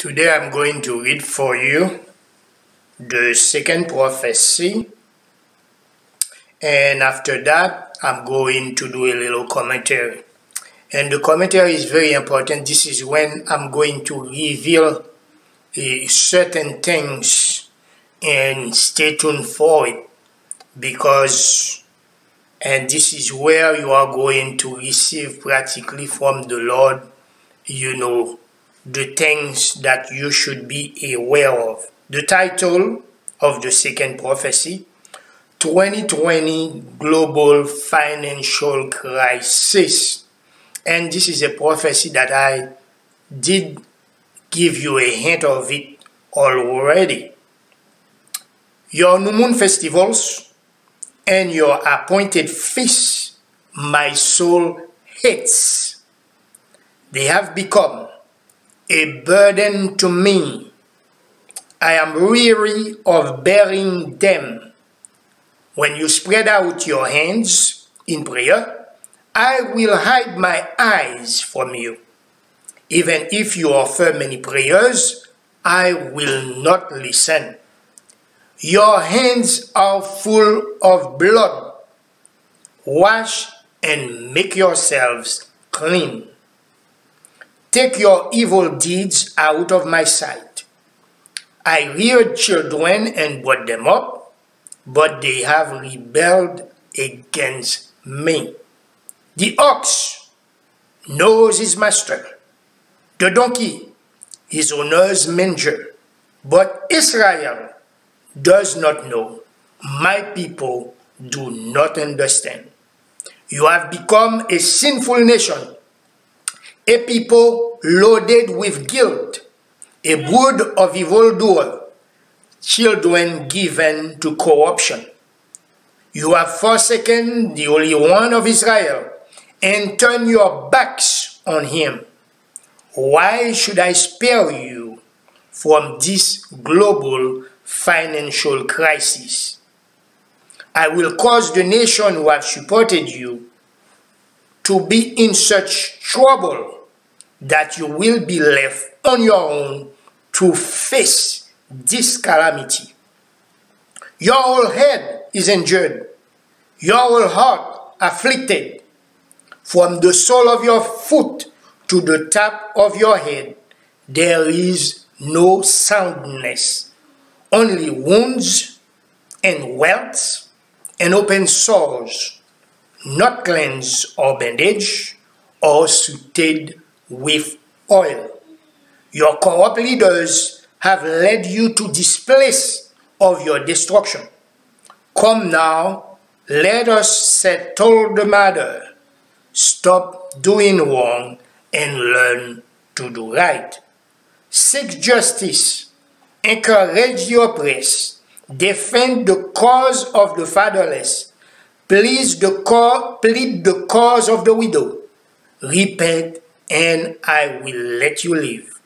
Today I'm going to read for you the second prophecy and after that I'm going to do a little commentary. And the commentary is very important. This is when I'm going to reveal certain things and stay tuned for it because and this is where you are going to receive practically from the Lord, you know, the things that you should be aware of. The title of the second prophecy 2020 Global Financial Crisis. And this is a prophecy that I did give you a hint of it already. Your new moon festivals and your appointed feasts, my soul hates. They have become a burden to me. I am weary of bearing them. When you spread out your hands in prayer, I will hide my eyes from you. Even if you offer many prayers, I will not listen. Your hands are full of blood. Wash and make yourselves clean. Take your evil deeds out of my sight. I reared children and brought them up, but they have rebelled against me. The ox knows his master, the donkey his owner's manger, but Israel does not know. My people do not understand. You have become a sinful nation a people loaded with guilt, a brood of evildoers, children given to corruption. You have forsaken the Holy One of Israel and turned your backs on him. Why should I spare you from this global financial crisis? I will cause the nation who have supported you to be in such trouble that you will be left on your own to face this calamity. Your whole head is injured, your whole heart afflicted. From the sole of your foot to the top of your head, there is no soundness, only wounds and welts and open sores, not cleansed or bandaged or soothed with oil. Your corrupt leaders have led you to this place of your destruction. Come now, let us settle the matter. Stop doing wrong and learn to do right. Seek justice, encourage the oppressed, defend the cause of the fatherless, please the plead the cause of the widow, repent and I will let you live.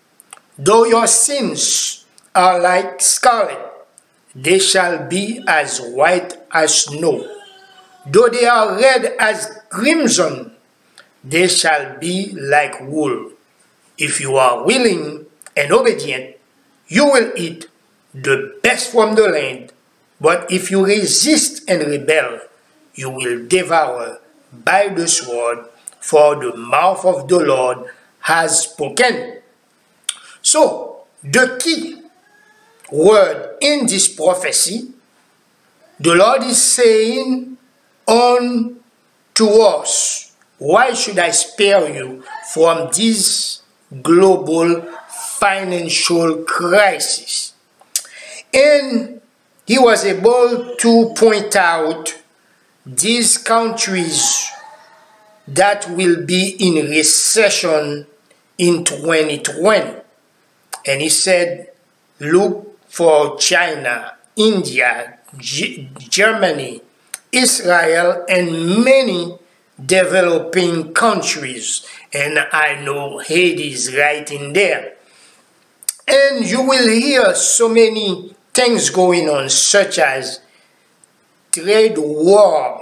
Though your sins are like scarlet, they shall be as white as snow. Though they are red as crimson, they shall be like wool. If you are willing and obedient, you will eat the best from the land. But if you resist and rebel, you will devour by the sword for the mouth of the Lord has spoken. So, the key word in this prophecy, the Lord is saying on to us, why should I spare you from this global financial crisis? And he was able to point out these countries that will be in recession in 2020. And he said, look for China, India, G Germany, Israel, and many developing countries. And I know Haiti is right in there. And you will hear so many things going on, such as trade war,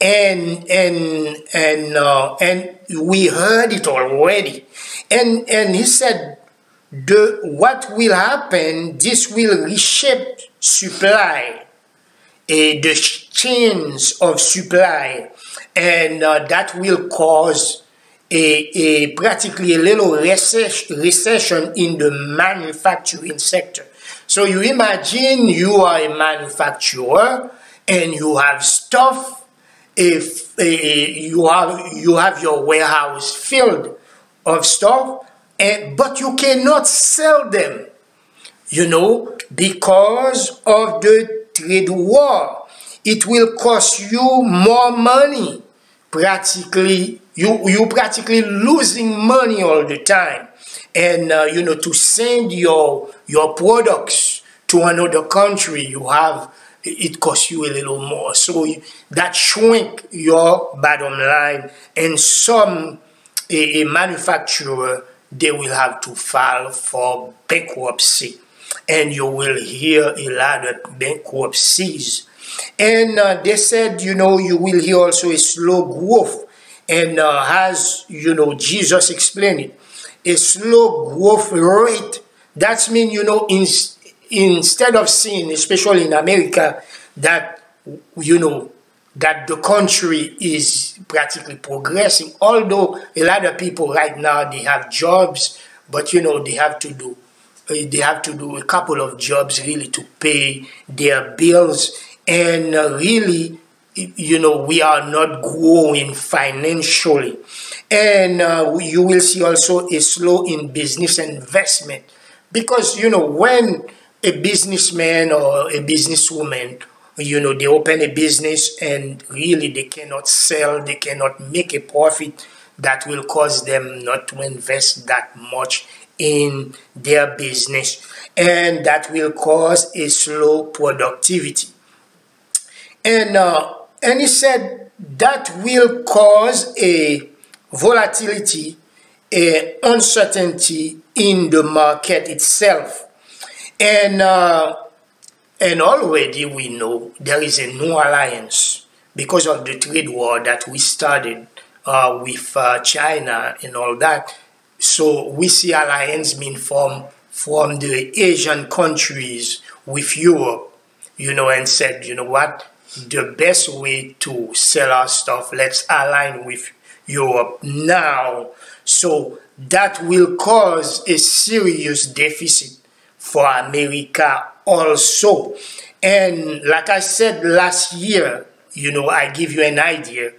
and and and uh, and we heard it already and and he said the what will happen, this will reshape supply, uh, the chains of supply, and uh, that will cause a, a practically a little recession in the manufacturing sector. So you imagine you are a manufacturer and you have stuff if uh, you have you have your warehouse filled of stuff and but you cannot sell them. You know because of the trade war it will cost you more money. Practically you you practically losing money all the time. And uh, you know to send your your products to another country you have it costs you a little more. So that shrink your bottom line and some a, a manufacturer they will have to file for bankruptcy. And you will hear a lot of bankruptcies. And uh, they said you know you will hear also a slow growth. And uh, as you know jesus explained it a slow growth rate that means you know in, instead of seeing especially in america that you know that the country is practically progressing although a lot of people right now they have jobs but you know they have to do they have to do a couple of jobs really to pay their bills and uh, really you know, we are not growing financially. And uh, you will see also a slow in business investment. Because, you know, when a businessman or a businesswoman, you know, they open a business and really they cannot sell, they cannot make a profit, that will cause them not to invest that much in their business. And that will cause a slow productivity. And uh, and he said that will cause a volatility, a uncertainty in the market itself. And, uh, and already we know there is a new alliance because of the trade war that we started uh, with uh, China and all that. So we see alliance being formed from the Asian countries with Europe, you know, and said, you know what, the best way to sell our stuff. Let's align with Europe now. So that will cause a serious deficit for America also. And like I said last year, you know, I give you an idea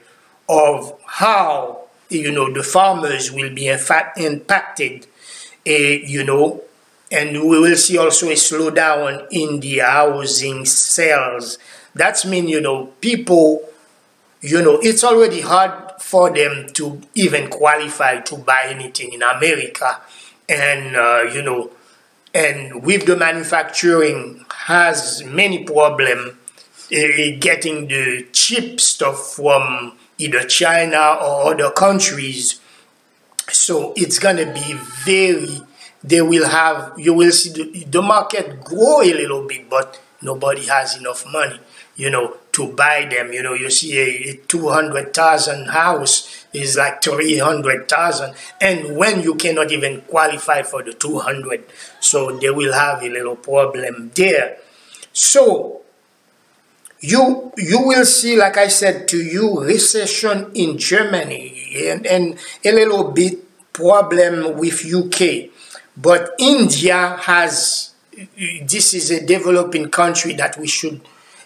of how, you know, the farmers will be in fact impacted, uh, you know, and we will see also a slowdown in the housing sales that's mean, you know, people, you know, it's already hard for them to even qualify to buy anything in America. And, uh, you know, and with the manufacturing has many problem uh, getting the cheap stuff from either China or other countries. So it's going to be very, they will have, you will see the, the market grow a little bit, but nobody has enough money you know, to buy them. You know, you see a, a 200,000 house is like 300,000. And when you cannot even qualify for the 200, so they will have a little problem there. So, you you will see, like I said to you, recession in Germany and, and a little bit problem with UK. But India has, this is a developing country that we should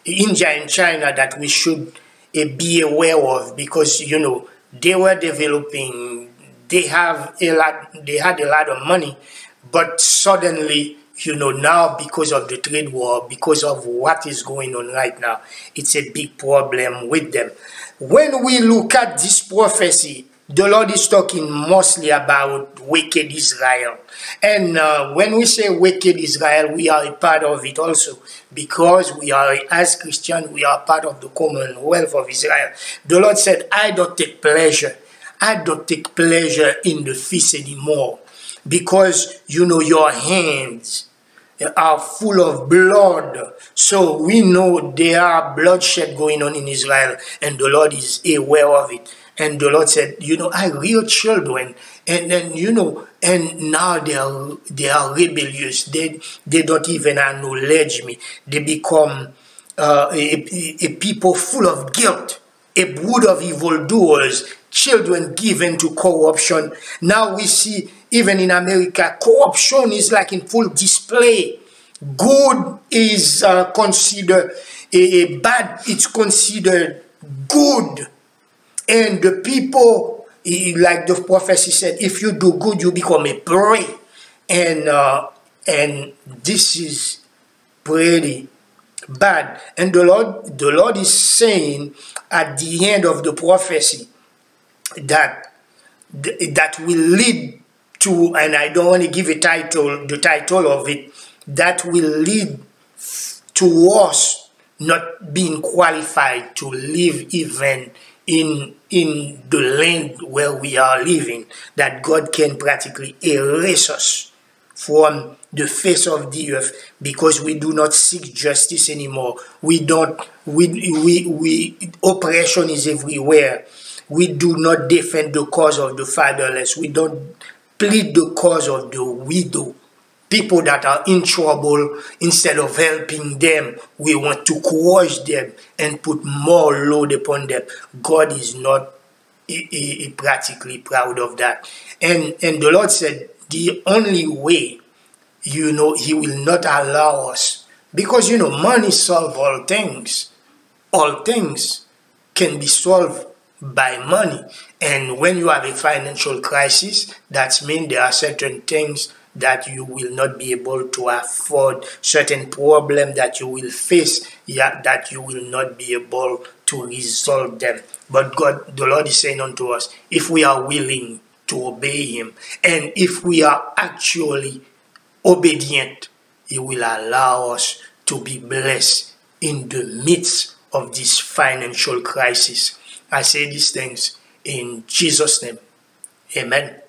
India and China that we should uh, be aware of because you know they were developing they have a lot they had a lot of money but suddenly you know now because of the trade war because of what is going on right now it's a big problem with them. When we look at this prophecy the Lord is talking mostly about wicked Israel. And uh, when we say wicked Israel, we are a part of it also because we are, as Christians, we are part of the commonwealth of Israel. The Lord said, I don't take pleasure. I don't take pleasure in the feast anymore because, you know, your hands are full of blood. So we know there are bloodshed going on in Israel and the Lord is aware of it And the Lord said, you know, I real children, and then you know, and now they are they are rebellious. They they don't even acknowledge me. They become uh, a, a people full of guilt, a brood of evildoers, children given to corruption. Now we see even in America, corruption is like in full display. Good is uh, considered a, a bad, it's considered good. And the people, like the prophecy said, if you do good, you become a prey. And, uh, and this is pretty bad. And the Lord, the Lord is saying at the end of the prophecy that that will lead to, and I don't want to give a title, the title of it, that will lead to us not being qualified to live even in in the land where we are living that God can practically erase us from the face of the earth because we do not seek justice anymore. We don't we we, we oppression is everywhere. We do not defend the cause of the fatherless. We don't plead the cause of the widow people that are in trouble, instead of helping them, we want to crush them and put more load upon them. God is not he, he, practically proud of that. And, and the Lord said, the only way, you know, He will not allow us, because, you know, money solves all things. All things can be solved by money. And when you have a financial crisis, that means there are certain things that you will not be able to afford, certain problem that you will face, yeah, that you will not be able to resolve them. But God, the Lord is saying unto us, if we are willing to obey Him, and if we are actually obedient, He will allow us to be blessed in the midst of this financial crisis. I say these things in Jesus' name. Amen.